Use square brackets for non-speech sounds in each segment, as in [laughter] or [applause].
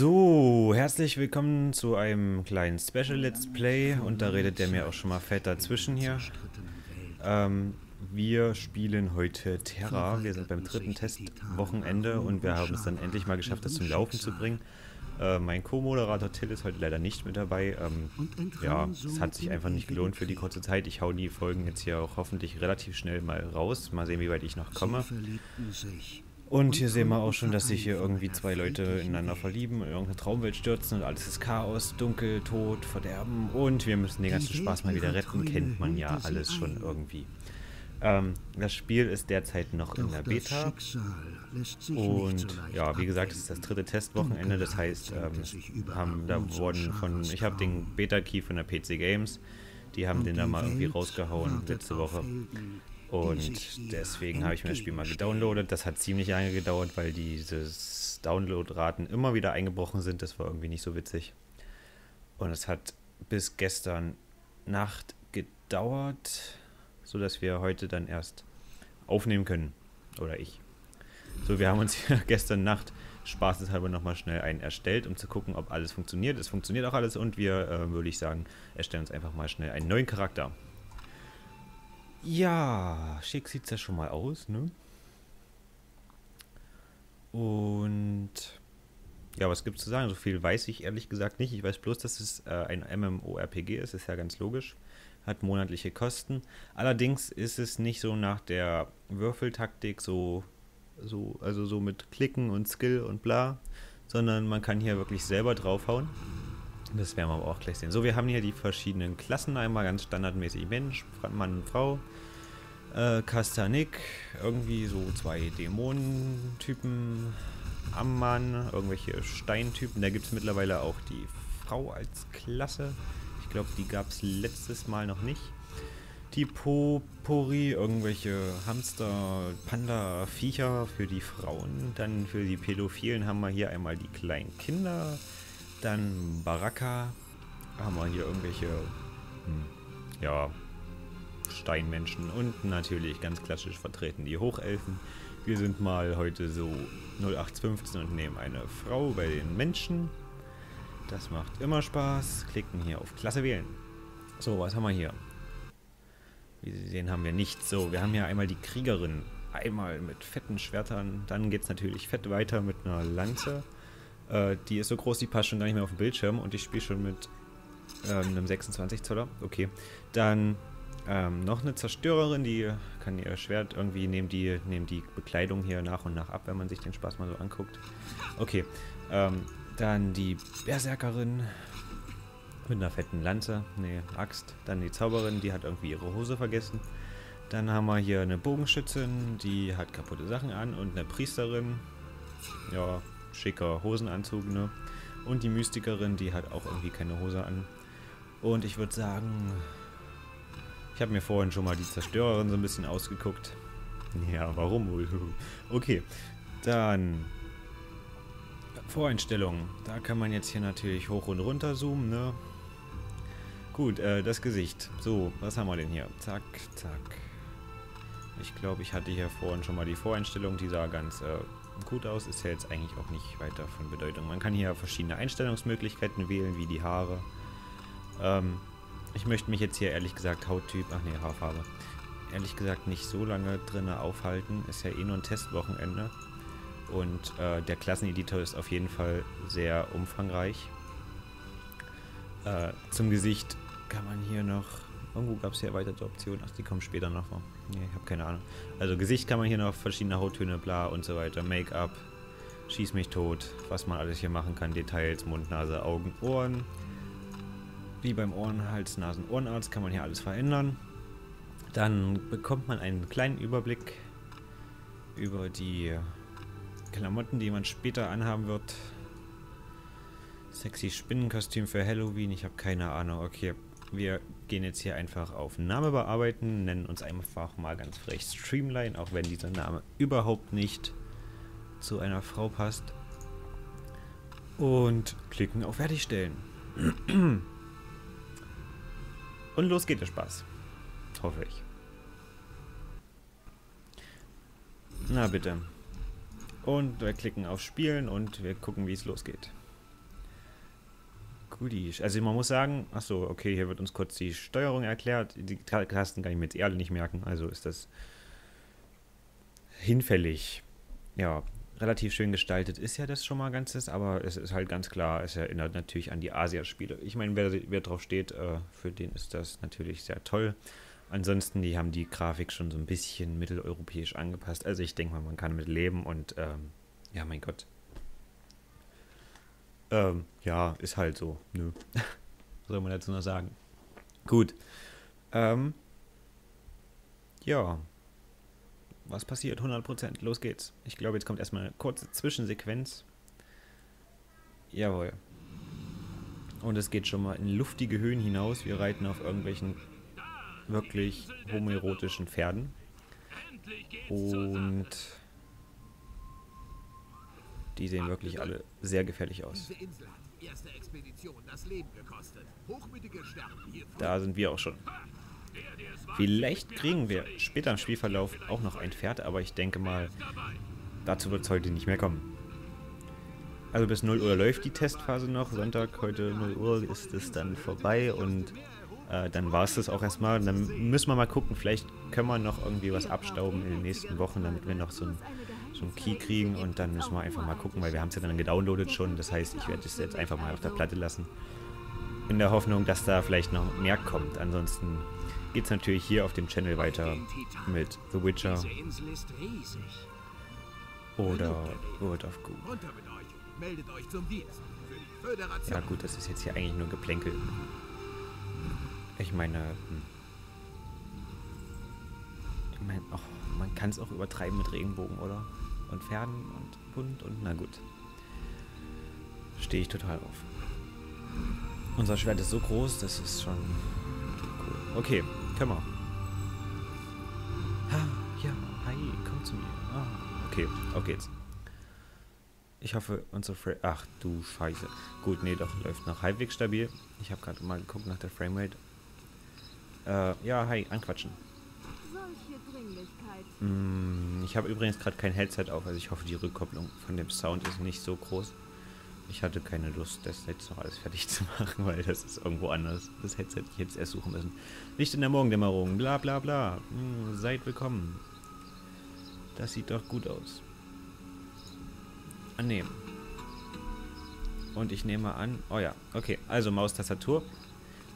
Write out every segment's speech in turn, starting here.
So, herzlich willkommen zu einem kleinen Special Let's Play und da redet der mir auch schon mal fett dazwischen hier. Ähm, wir spielen heute Terra, wir sind beim dritten Testwochenende und wir haben es dann endlich mal geschafft, das zum Laufen zu bringen. Äh, mein Co-Moderator Till ist heute leider nicht mit dabei. Ähm, ja, es hat sich einfach nicht gelohnt für die kurze Zeit. Ich hau die Folgen jetzt hier auch hoffentlich relativ schnell mal raus. Mal sehen, wie weit ich noch komme. Und hier sehen wir auch schon, dass sich hier irgendwie zwei Leute ineinander verlieben, in irgendeine Traumwelt stürzen und alles ist Chaos, Dunkel, Tod, Verderben. Und wir müssen den ganzen Spaß mal wieder retten, kennt man ja alles schon irgendwie. Ähm, das Spiel ist derzeit noch in der Beta. Und ja, wie gesagt, es ist das dritte Testwochenende, das heißt, ähm, haben, da wurden von, ich habe den Beta-Key von der PC Games, die haben den da mal irgendwie rausgehauen letzte Woche und deswegen habe ich mir das Spiel mal gedownloadet. Das hat ziemlich lange gedauert, weil diese Downloadraten immer wieder eingebrochen sind. Das war irgendwie nicht so witzig. Und es hat bis gestern Nacht gedauert, sodass wir heute dann erst aufnehmen können. Oder ich. So, wir haben uns [laughs] hier gestern Nacht spaßeshalber nochmal schnell einen erstellt, um zu gucken, ob alles funktioniert. Es funktioniert auch alles und wir, äh, würde ich sagen, erstellen uns einfach mal schnell einen neuen Charakter. Ja, schick sieht es ja schon mal aus, ne? Und ja, was gibt es zu sagen? So viel weiß ich ehrlich gesagt nicht. Ich weiß bloß, dass es äh, ein MMORPG ist, ist ja ganz logisch. Hat monatliche Kosten. Allerdings ist es nicht so nach der Würfeltaktik so, so, also so mit Klicken und Skill und bla, sondern man kann hier wirklich selber draufhauen. Das werden wir aber auch gleich sehen. So, wir haben hier die verschiedenen Klassen. Einmal ganz standardmäßig Mensch, Mann Frau. Äh, Kastanik, irgendwie so zwei Dämonentypen. Ammann, irgendwelche Steintypen. Da gibt es mittlerweile auch die Frau als Klasse. Ich glaube, die gab es letztes Mal noch nicht. Die Popori, irgendwelche Hamster, Panda, Viecher für die Frauen. Dann für die Pädophilen haben wir hier einmal die kleinen Kinder. Dann Baraka. Haben wir hier irgendwelche, hm, ja, Steinmenschen. Und natürlich ganz klassisch vertreten die Hochelfen. Wir sind mal heute so 0815 und nehmen eine Frau bei den Menschen. Das macht immer Spaß. Klicken hier auf Klasse wählen. So, was haben wir hier? Wie Sie sehen, haben wir nichts. So, wir haben hier einmal die Kriegerin. Einmal mit fetten Schwertern. Dann geht es natürlich fett weiter mit einer Lanze. Äh, die ist so groß, die passt schon gar nicht mehr auf den Bildschirm und ich spiele schon mit äh, einem 26 Zoller. Okay. Dann ähm, noch eine Zerstörerin, die kann ihr Schwert irgendwie nehmen die, nehmen die Bekleidung hier nach und nach ab, wenn man sich den Spaß mal so anguckt. Okay. Ähm, dann die Berserkerin mit einer fetten Lanze, ne, Axt. Dann die Zauberin, die hat irgendwie ihre Hose vergessen. Dann haben wir hier eine Bogenschützin, die hat kaputte Sachen an und eine Priesterin. Ja, schicker Hosenanzug, ne? Und die Mystikerin, die hat auch irgendwie keine Hose an. Und ich würde sagen, ich habe mir vorhin schon mal die Zerstörerin so ein bisschen ausgeguckt. [laughs] Ja, warum wohl? [laughs] Okay, dann Voreinstellungen. Da kann man jetzt hier natürlich hoch und runter zoomen, ne? Gut, äh, das Gesicht. So, was haben wir denn hier? Zack, zack. Ich glaube, ich hatte hier vorhin schon mal die Voreinstellung. Die sah ganz äh, gut aus. Ist ja jetzt eigentlich auch nicht weiter von Bedeutung. Man kann hier verschiedene Einstellungsmöglichkeiten wählen, wie die Haare. Ähm, ich möchte mich jetzt hier ehrlich gesagt Hauttyp, ach nee, Haarfarbe, ehrlich gesagt nicht so lange drin aufhalten. Ist ja eh nur ein Testwochenende. Und äh, der Klasseneditor ist auf jeden Fall sehr umfangreich. Äh, zum Gesicht kann man hier noch Irgendwo gab es hier erweiterte Optionen. Ach, die kommen später noch. Nee, ich habe keine Ahnung. Also Gesicht kann man hier noch verschiedene Hauttöne, bla und so weiter. Make-up, schieß mich tot, was man alles hier machen kann. Details, Mund, Nase, Augen, Ohren. Wie beim Ohren, Hals, Nasen, Ohrenarzt kann man hier alles verändern. Dann bekommt man einen kleinen Überblick über die Klamotten, die man später anhaben wird. Sexy Spinnenkostüm für Halloween, ich habe keine Ahnung. Okay, wir gehen jetzt hier einfach auf Name bearbeiten, nennen uns einfach mal ganz frech Streamline, auch wenn dieser Name überhaupt nicht zu einer Frau passt. Und klicken auf Fertigstellen. Und los geht der Spaß. Hoffe ich. Na bitte. Und wir klicken auf Spielen und wir gucken, wie es losgeht. Guti. Also man muss sagen, achso, okay, hier wird uns kurz die Steuerung erklärt. Die Tasten kann ich mir jetzt eher nicht merken, also ist das hinfällig. Ja, relativ schön gestaltet ist ja das schon mal ganzes, aber es ist halt ganz klar, es erinnert natürlich an die Asia-Spiele. Ich meine, wer, wer drauf steht, äh, für den ist das natürlich sehr toll. Ansonsten, die haben die Grafik schon so ein bisschen mitteleuropäisch angepasst. Also ich denke mal, man kann mit leben und ähm, ja, mein Gott. Ähm, ja, ist halt so. Nö. [laughs] Was soll man dazu noch sagen? Gut. Ähm, ja. Was passiert? 100%. Los geht's. Ich glaube, jetzt kommt erstmal eine kurze Zwischensequenz. Jawohl. Und es geht schon mal in luftige Höhen hinaus. Wir reiten auf irgendwelchen wirklich homoerotischen Pferden. Und die sehen wirklich alle sehr gefährlich aus. Da sind wir auch schon. Vielleicht kriegen wir später im Spielverlauf auch noch ein Pferd, aber ich denke mal, dazu wird es heute nicht mehr kommen. Also bis 0 Uhr läuft die Testphase noch. Sonntag, heute 0 Uhr ist es dann vorbei und äh, dann war es das auch erstmal. Dann müssen wir mal gucken, vielleicht können wir noch irgendwie was abstauben in den nächsten Wochen, damit wir noch so ein so einen Key kriegen und dann müssen wir einfach mal gucken, weil wir haben es ja dann gedownloadet schon. Das heißt, ich werde es jetzt einfach mal auf der Platte lassen. In der Hoffnung, dass da vielleicht noch mehr kommt. Ansonsten geht es natürlich hier auf dem Channel weiter mit The Witcher oder World of Goo. Ja gut, das ist jetzt hier eigentlich nur Geplänkel. Ich meine, hm. ich meine, oh, man kann es auch übertreiben mit Regenbogen, oder? Und Pferden und bunt und na gut. Stehe ich total auf. Unser Schwert ist so groß, das ist schon cool. Okay, können wir. Ah, ja, hi, komm zu mir. Ah, okay, auf geht's. Ich hoffe, unsere Frame... Ach, du Scheiße. Gut, nee, doch, läuft noch halbwegs stabil. Ich habe gerade mal geguckt nach der Framerate. Äh, ja, hi, anquatschen. Mm, ich habe übrigens gerade kein Headset auf, also ich hoffe, die Rückkopplung von dem Sound ist nicht so groß. Ich hatte keine Lust, das jetzt noch alles fertig [laughs] zu machen, weil das ist irgendwo anders. Das Headset ich jetzt erst suchen müssen. Nicht in der Morgendämmerung, bla bla bla. Hm, seid willkommen. Das sieht doch gut aus. Annehmen. Und ich nehme an, oh ja, okay, also Maustastatur.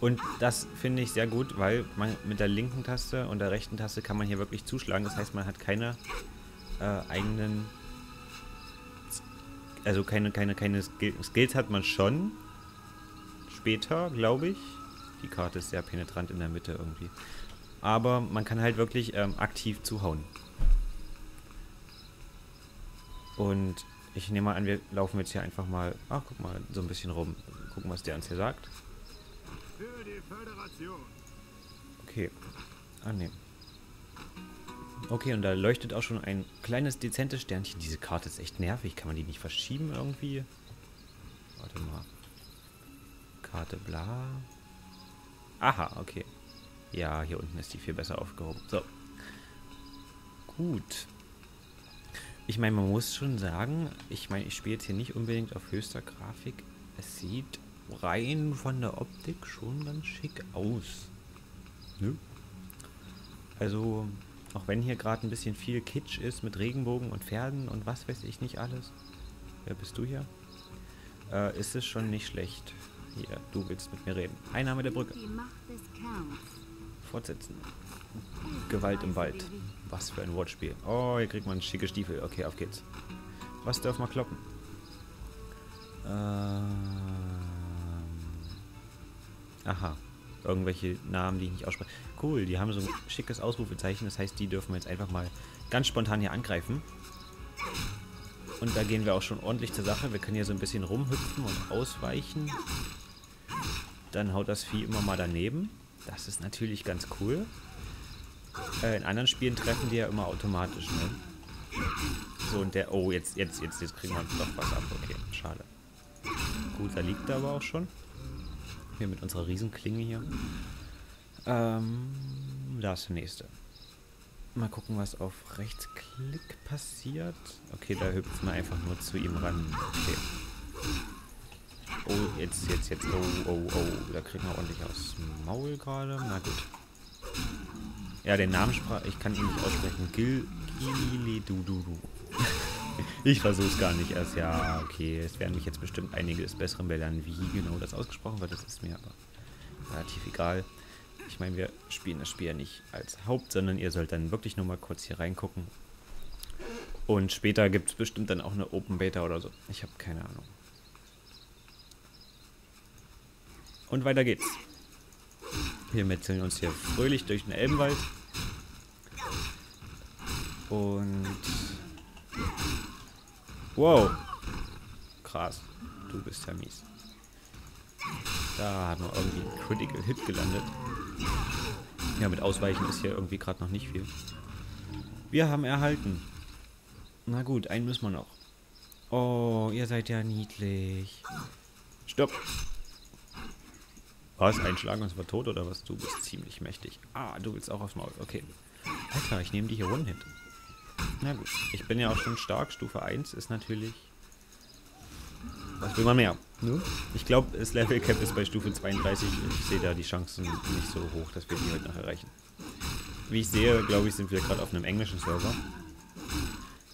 Und das finde ich sehr gut, weil man mit der linken Taste und der rechten Taste kann man hier wirklich zuschlagen. Das heißt, man hat keine äh, eigenen... Also keine, keine, keine Skills hat man schon. Später, glaube ich. Die Karte ist sehr penetrant in der Mitte irgendwie. Aber man kann halt wirklich ähm, aktiv zuhauen. Und ich nehme mal an, wir laufen jetzt hier einfach mal... Ach, guck mal, so ein bisschen rum. Gucken, was der uns hier sagt. Okay. Annehmen. Ah, okay, und da leuchtet auch schon ein kleines, dezentes Sternchen. Diese Karte ist echt nervig. Kann man die nicht verschieben irgendwie? Warte mal. Karte bla. Aha, okay. Ja, hier unten ist die viel besser aufgehoben. So. Gut. Ich meine, man muss schon sagen, ich meine, ich spiele jetzt hier nicht unbedingt auf höchster Grafik. Es sieht rein von der Optik schon ganz schick aus. Nö. Also, auch wenn hier gerade ein bisschen viel Kitsch ist mit Regenbogen und Pferden und was weiß ich nicht alles. Wer bist du hier? Äh, ist es schon nicht schlecht. Hier, du willst mit mir reden. Einnahme der Brücke. Fortsetzen. Gewalt im Wald. Was für ein Wortspiel. Oh, hier kriegt man schicke Stiefel. Okay, auf geht's. Was darf man kloppen? Äh... Aha. Irgendwelche Namen, die ich nicht ausspreche. Cool, die haben so ein schickes Ausrufezeichen. Das heißt, die dürfen wir jetzt einfach mal ganz spontan hier angreifen. Und da gehen wir auch schon ordentlich zur Sache. Wir können hier so ein bisschen rumhüpfen und ausweichen. Dann haut das Vieh immer mal daneben. Das ist natürlich ganz cool. Äh, in anderen Spielen treffen die ja immer automatisch, ne? So, und der... Oh, jetzt, jetzt, jetzt, jetzt kriegen wir doch was ab. Okay, schade. Gut, da liegt er aber auch schon. Wir mit unserer Riesenklinge hier. Ähm, da ist der nächste. Mal gucken, was auf Rechtsklick passiert. Okay, da hüpft man einfach nur zu ihm ran. Okay. Oh, jetzt, jetzt, jetzt. Oh, oh, oh. Da kriegen wir ordentlich aus Maul gerade. Na gut. Ja, den Namen sprach. Ich kann ihn nicht aussprechen. Gil. Gilidududu. Ich versuch's gar nicht erst. Ja, okay. Es werden mich jetzt bestimmt einige des Besseren belehren, wie genau das ausgesprochen wird. Das ist mir aber relativ egal. Ich meine, wir spielen das Spiel ja nicht als Haupt, sondern ihr sollt dann wirklich nur mal kurz hier reingucken. Und später gibt es bestimmt dann auch eine Open Beta oder so. Ich habe keine Ahnung. Und weiter geht's. Wir metzeln uns hier fröhlich durch den Elbenwald. Und... Wow. Krass. Du bist ja mies. Da hat man irgendwie einen Critical Hit gelandet. Ja, mit Ausweichen ist hier irgendwie gerade noch nicht viel. Wir haben erhalten. Na gut, einen müssen wir noch. Oh, ihr seid ja niedlich. Stopp. Was? Einschlagen und es war tot oder was? Du bist ziemlich mächtig. Ah, du willst auch aufs Maul. Okay. Alter, ich nehme die hier One-Hit. Na gut. Ich bin ja auch schon stark. Stufe 1 ist natürlich... Was will man mehr? Ne? Ich glaube, das Level Cap ist bei Stufe 32. Ich sehe da die Chancen nicht so hoch, dass wir die heute noch erreichen. Wie ich sehe, glaube ich, sind wir gerade auf einem englischen Server.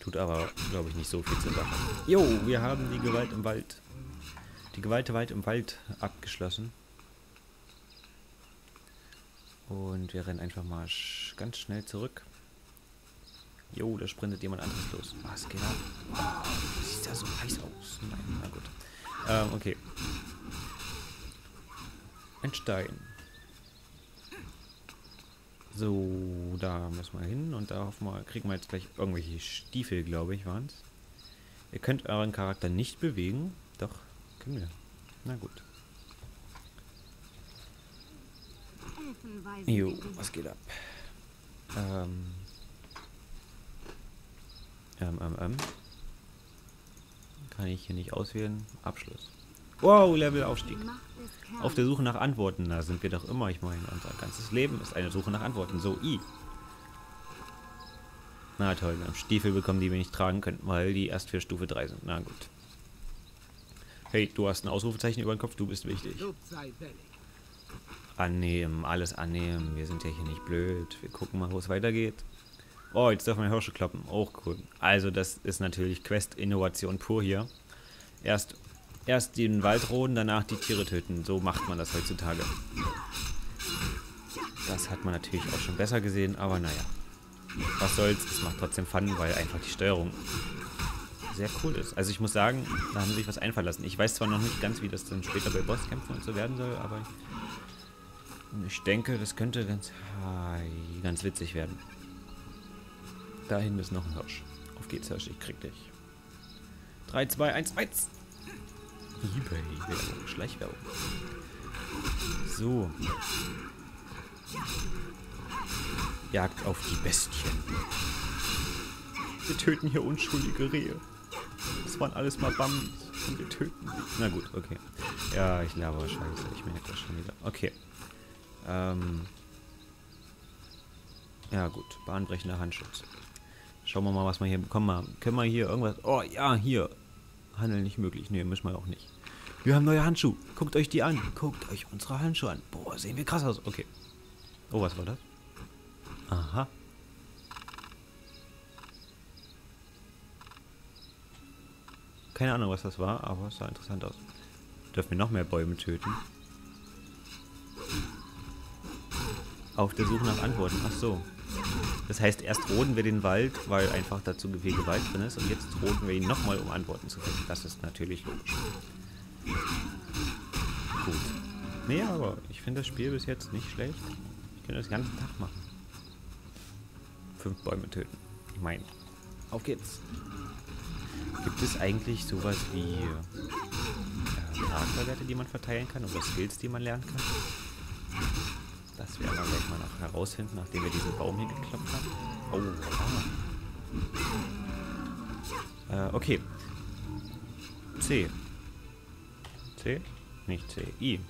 Tut aber, glaube ich, nicht so viel zur Sache. Jo, wir haben die Gewalt im Wald. Die Gewalt weit im Wald abgeschlossen. Und wir rennen einfach mal sch ganz schnell zurück. Jo, da sprintet jemand anderes los. Was geht ab? Oh, sieht ja so heiß aus. Nein, na gut. Ähm, okay. Ein Stein. So, da müssen wir hin und da hoffen wir, kriegen wir jetzt gleich irgendwelche Stiefel, glaube ich, waren es. Ihr könnt euren Charakter nicht bewegen. Doch, können wir. Na gut. Jo, was geht ab? Ähm. Ähm, ähm, ähm. Kann ich hier nicht auswählen. Abschluss. Wow, Levelaufstieg. Auf der Suche nach Antworten, da sind wir doch immer. Ich meine, unser ganzes Leben ist eine Suche nach Antworten. So, I. Na toll, wir haben Stiefel bekommen, die wir nicht tragen könnten, weil die erst für Stufe 3 sind. Na gut. Hey, du hast ein Ausrufezeichen über den Kopf, du bist wichtig. Annehmen, alles annehmen. Wir sind ja hier nicht blöd. Wir gucken mal, wo es weitergeht. Oh, jetzt dürfen wir Hirsche kloppen. Auch cool. Also das ist natürlich Quest-Innovation pur hier. Erst, erst den Wald roden, danach die Tiere töten. So macht man das heutzutage. Das hat man natürlich auch schon besser gesehen, aber naja. Was soll's, es macht trotzdem Fun, weil einfach die Steuerung sehr cool ist. Also ich muss sagen, da haben sie sich was einfallen lassen. Ich weiß zwar noch nicht ganz, wie das dann später bei Bosskämpfen und so werden soll, aber ich denke, das könnte ganz, ganz witzig werden. Da hinten ist noch ein Hirsch. Auf geht's, Hirsch, ich krieg dich. 3, 2, 1, 1. Ebay, Werbung, Schleichwerbung. So. Jagd auf die Bestien. Wir töten hier unschuldige Rehe. Das waren alles mal Bambis. Und wir töten sie. Na gut, okay. Ja, ich laber scheiße. Ich merke das schon wieder. Okay. Ähm. Ja gut, bahnbrechender Handschutz. Schauen wir mal, was wir hier bekommen haben. Können wir hier irgendwas... Oh, ja, hier. Handeln nicht möglich. Nee, müssen wir auch nicht. Wir haben neue Handschuhe. Guckt euch die an. Guckt euch unsere Handschuhe an. Boah, sehen wir krass aus. Okay. Oh, was war das? Aha. Keine Ahnung, was das war, aber es sah interessant aus. Dürfen wir noch mehr Bäume töten? Auf der Suche nach Antworten. Ach so. Das heißt, erst roden wir den Wald, weil einfach dazu viel Gewalt drin ist. Und jetzt roden wir ihn nochmal, um Antworten zu finden. Das ist natürlich logisch. Gut. Nee, aber ich finde das Spiel bis jetzt nicht schlecht. Ich könnte das den ganzen Tag machen. Fünf Bäume töten. Ich meine, auf geht's. Gibt es eigentlich sowas wie äh, Charakterwerte, die man verteilen kann oder Skills, die man lernen kann? Das werden wir gleich mal noch herausfinden, nachdem wir diesen Baum hier geklappt haben. Oh, ah. äh, okay. C. C? Nicht C. I.